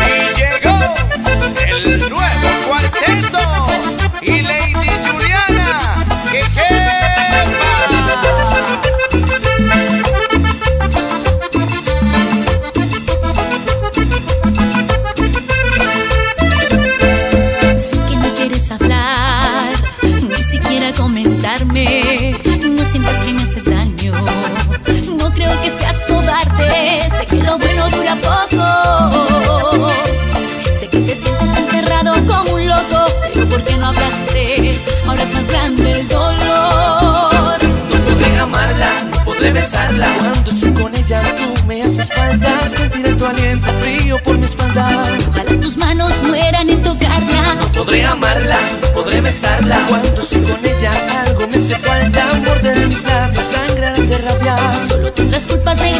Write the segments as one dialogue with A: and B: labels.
A: Y llegó el nuevo cuarteto. Y Lady Juliana, ¡qué jefa!
B: Sí, que no quieres hablar, ni siquiera comentarme. No sientas que me haces daño, no creo que seas conmigo.
C: por mi espalda.
B: Ojalá tus manos mueran en tocarla. No podré
D: amarla, podré besarla.
C: Cuando soy con ella, algo me hace falta. Morder mis labios, sangrar de rabia.
B: Solo tendrás culpas de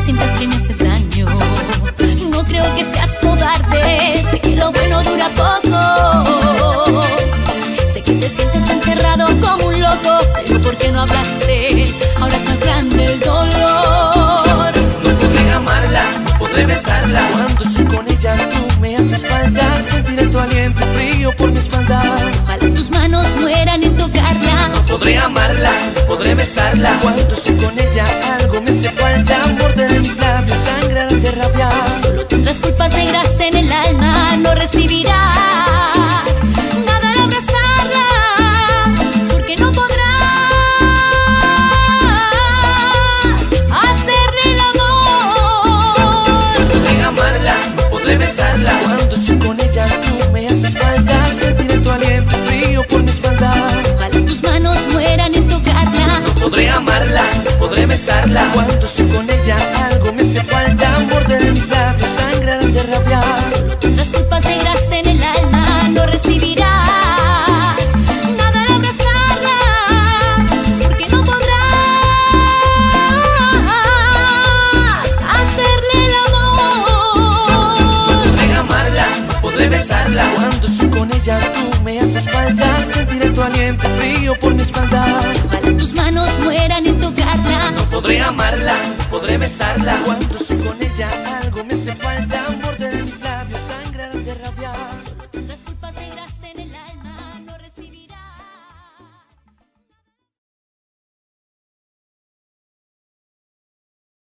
B: sientas que me haces daño. No creo que seas cobarde, sé que lo bueno dura poco. Sé que te sientes encerrado como un loco, pero ¿por qué no hablaste? Ahora es más grande el dolor. No podré
D: amarla, no podré
C: besarla. Cuando estoy con ella, tú me haces falta. Sentiré tu aliento frío por mi espalda.
B: Ojalá tus manos mueran en tocarla. No podré
D: amarla, no podré besarla.
C: Cuando estoy con ella, algo me hace falta.
D: podré amarla, podré besarla.
C: Cuando soy con ella algo me hace falta. Morder mis labios, sangrar de rabia
B: Solo las culpas negras en el alma no recibirás. Nada al abrazarla, porque no podrás Hacerle el amor. Podré amarla,
C: podré besarla. Cuando soy con ella tú me haces falta. Sentiré tu aliento frío por mi espalda.
B: Podré amarla, podré
C: besarla. Cuando soy con ella algo me hace falta por